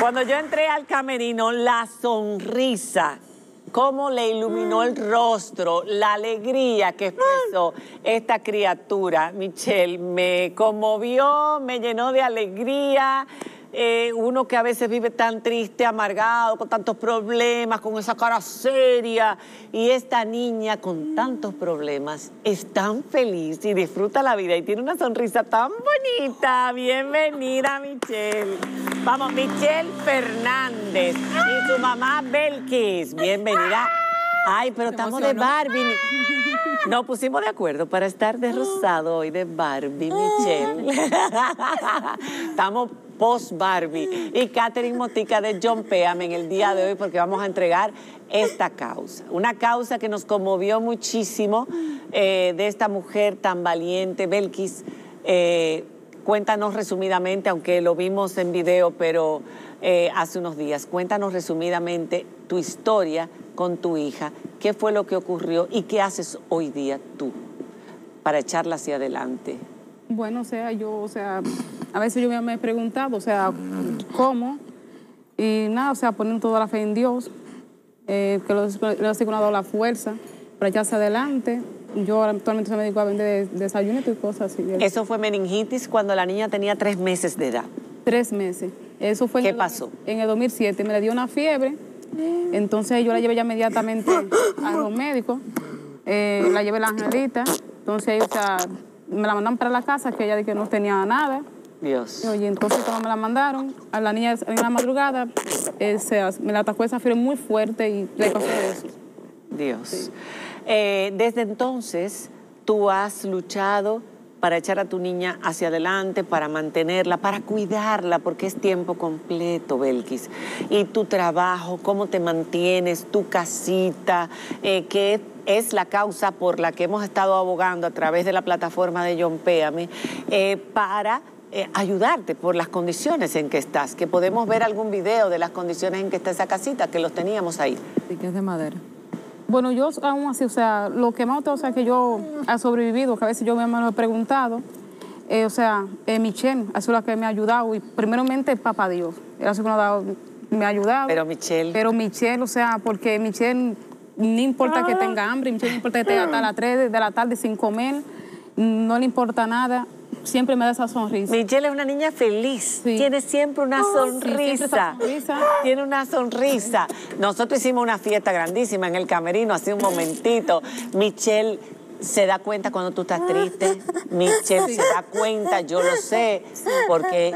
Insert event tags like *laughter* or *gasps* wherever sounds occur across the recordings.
Cuando yo entré al camerino, la sonrisa, cómo le iluminó el rostro, la alegría que expresó esta criatura, Michelle, me conmovió, me llenó de alegría. Eh, uno que a veces vive tan triste, amargado, con tantos problemas, con esa cara seria, y esta niña con tantos problemas es tan feliz y disfruta la vida y tiene una sonrisa tan bonita. Bienvenida, Michelle. Vamos, Michelle Fernández y su mamá Belkis. Bienvenida. Ay, pero estamos de Barbie. Nos pusimos de acuerdo para estar de rosado hoy de Barbie, Michelle. *laughs* Estamos post Barbie. Y Catherine Motica de John Peam en el día de hoy porque vamos a entregar esta causa. Una causa que nos conmovió muchísimo eh, de esta mujer tan valiente, Belkis. Eh, cuéntanos resumidamente, aunque lo vimos en video, pero eh, hace unos días, cuéntanos resumidamente tu historia con tu hija, qué fue lo que ocurrió y qué haces hoy día tú para echarla hacia adelante. Bueno, o sea, yo, o sea, a veces yo me he preguntado, o sea, ¿cómo? Y nada, o sea, poniendo toda la fe en Dios, eh, que le ha dado la fuerza para echarse adelante. Yo actualmente me dedico a vender desayunos y cosas así. ¿Eso fue meningitis cuando la niña tenía tres meses de edad? Tres meses. Eso fue ¿Qué en pasó? En el 2007 me le dio una fiebre entonces yo la llevé ya inmediatamente a los médicos, eh, la llevé a la angelita, entonces o sea, me la mandaron para la casa, que ella dijo que no tenía nada. Dios. Oye, entonces cuando me la mandaron, a la niña en la madrugada, eh, me la atacó esa fiebre muy fuerte y le pasó eso. Dios. Eh, desde entonces, tú has luchado para echar a tu niña hacia adelante, para mantenerla, para cuidarla, porque es tiempo completo, Belkis. Y tu trabajo, cómo te mantienes, tu casita, eh, que es la causa por la que hemos estado abogando a través de la plataforma de John Péame, eh, para eh, ayudarte por las condiciones en que estás, que podemos ver algún video de las condiciones en que está esa casita, que los teníamos ahí. Sí, que es de madera. Bueno, yo aún así, o sea, lo que más, o sea, que yo he sobrevivido, que a veces yo me lo he preguntado, eh, o sea, eh, Michelle, eso es lo que me ha ayudado, y primeramente Papá Dios, él que me ha ayudado. Pero Michelle. Pero Michelle, o sea, porque Michelle, no importa que tenga hambre, Michelle no importa que tenga hasta las 3 de la tarde sin comer, no le importa nada, siempre me da esa sonrisa. Michelle es una niña feliz, tiene siempre una sonrisa. *laughs* Tiene una sonrisa. Nosotros hicimos una fiesta grandísima en el camerino hace un momentito. Michelle se da cuenta cuando tú estás triste. Michelle se da cuenta, yo lo sé, porque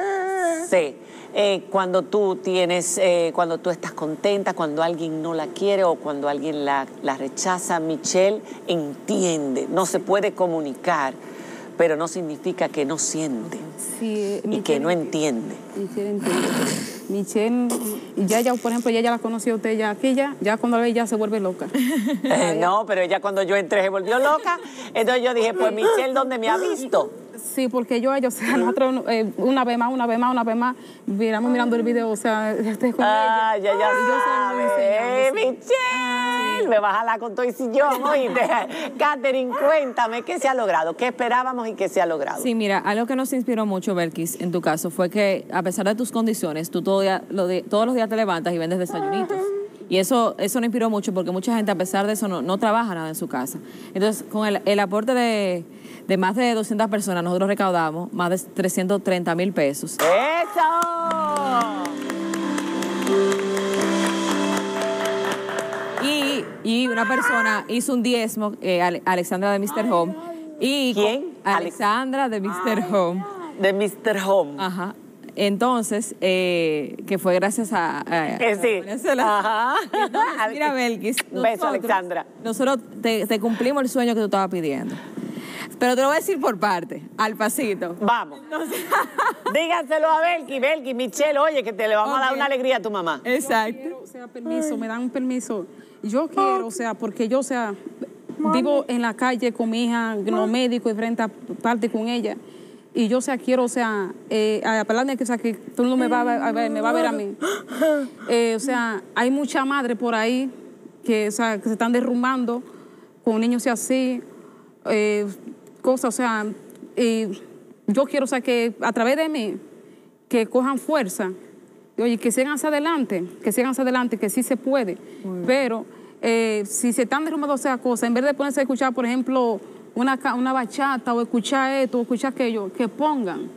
sé. Eh, cuando tú tienes, eh, cuando tú estás contenta, cuando alguien no la quiere o cuando alguien la, la rechaza, Michelle entiende, no se puede comunicar pero no significa que no siente y que no entiende. Michelle entiende. Michelle, ya, ya, por ejemplo, ya, ya la conoció usted, ya aquella, ya cuando la ve ya se vuelve loca. *laughs* *laughs* no, pero ella cuando yo entré se volvió loca, entonces yo dije, pues Michelle, ¿dónde me ha visto? Sí, porque yo, ellos, o sea, nosotros eh, una vez más, una vez más, una vez más, miramos mirando el video, o sea, *laughs* estoy con ah, ella. ya, ya sabe. Michelle, a hablar con todo y sillón, oíste. *laughs* Catherine, cuéntame, ¿qué se ha logrado? ¿Qué esperábamos y qué se ha logrado? Sí, mira, algo que nos inspiró mucho, Belkis, en tu caso, fue que a pesar de tus condiciones, tú todo lo de, todos los días te levantas y vendes desayunitos. Y eso, eso nos inspiró mucho porque mucha gente, a pesar de eso, no, no trabaja nada en su casa. Entonces, con el, el aporte de de más de 200 personas, nosotros recaudamos más de 330 mil pesos. ¡Eso! Y, una persona hizo un diezmo, eh, Alexandra de Mr. Home. Y ¿Quién? Alexandra de Mr. Home. De Mr. Home. Ajá. Entonces, eh, que fue gracias a... Eh, sí. Ajá. mira, *laughs* Belkis. Beso, Alexandra. Nosotros te, te, cumplimos el sueño que tú estabas pidiendo. Pero te lo voy a decir por parte, al pasito. Vamos. *laughs* Díganselo a Belki, Belki, Michelle, oye, que te le vamos a dar una alegría a tu mamá. Exacto. o sea, permiso, me dan un permiso. Yo quiero, o sea, porque yo, o sea, vivo en la calle con mi hija, en los médicos, frente a parte con ella. Y yo, o sea, quiero, o sea, eh, a que, o sea, que tú no me vas a ver, me va a ver a mí. *gasps* Eh, o sea, hay mucha madre por ahí que, o sea, que se están derrumbando con niños así. Eh, cosas, o sea, y yo quiero, o sea, que a través de mí, que cojan fuerza Oye, que sigan hacia adelante, que sigan hacia adelante, que sí se puede. Pero eh, si se están derrumbando esas cosas, en vez de ponerse a escuchar, por ejemplo, una, una bachata o escuchar esto o escuchar aquello, que pongan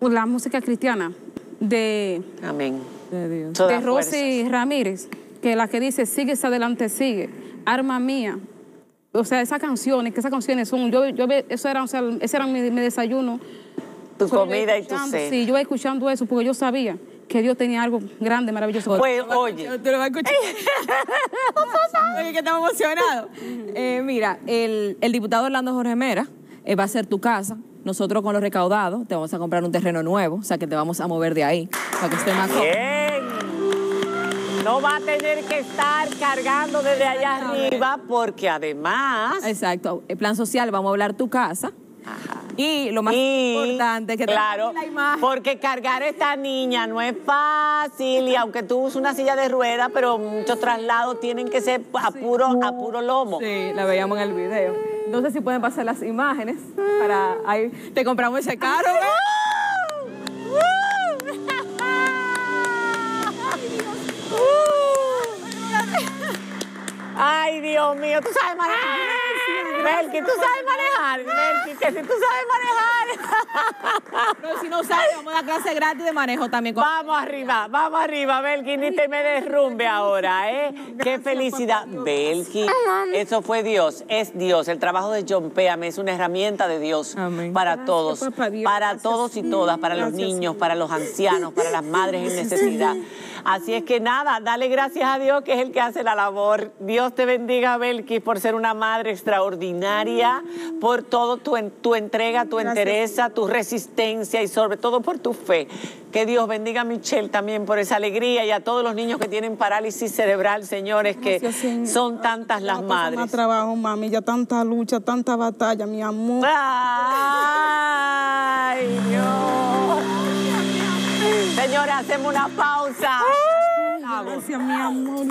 la música cristiana de, Amén. De Dios. De Rosy. Ramírez, que la que dice, sigue hacia adelante, sigue, arma mía. O sea, esas canciones, que esas canciones son, yo, yo ve- eso era, o sea, ese era mi, mi desayuno. Tu comida y tu sed. Sí, yo iba escuchando eso porque yo sabía que Dios tenía algo grande, maravilloso. Pues, oye, Te lo va a escuchar. *laughs* Oye, que estamos emocionados. Eh, mira, el, el diputado Orlando Jorge Mera eh, va a ser tu casa. Nosotros con los recaudados te vamos a comprar un terreno nuevo, o sea que te vamos a mover de ahí para que esté más cómodo. No va a tener que estar cargando desde allá arriba porque además... Exacto. El plan social, vamos a hablar tu casa. Y lo más Y, importante que claro, la imagen. porque cargar a esta niña no es fácil y aunque tú uses una silla de ruedas, pero muchos traslados tienen que ser a puro, a puro lomo. Sí, la veíamos en el video. No sé si pueden pasar las imágenes para ahí. Te compramos ese carro. Ay, Dios mío, tú sabes manejar. Belki, tú sabes manejar. Belki, que si tú sabes manejar. Pero si no sabes, vamos a dar clase gratis de manejo también. con- Vamos arriba, vamos arriba, Belki, ni te me derrumbe ahora, ¿eh? Qué felicidad. Belki, eso fue Dios, es Dios. El trabajo de John Péame es una herramienta de Dios Amén. para Gracias, todos, papá Dios. para Gracias. todos y todas, para los niños, para los ancianos, para las madres en necesidad. Así es que nada, dale gracias a Dios que es el que hace la labor. Dios te bendiga, Belki, por ser una madre extraordinaria, por todo tu, tu entrega, tu entereza, tu resistencia y sobre todo por tu fe. Que Dios bendiga a Michelle también por esa alegría y a todos los niños que tienen parálisis cerebral, señores, que Gracias, Señor. son tantas las pasar Más madres. trabajo, mami, ya tanta lucha, tanta batalla, mi amor. ¡Ay, Dios! Señores, hacemos una pausa. Gracias, mi amor.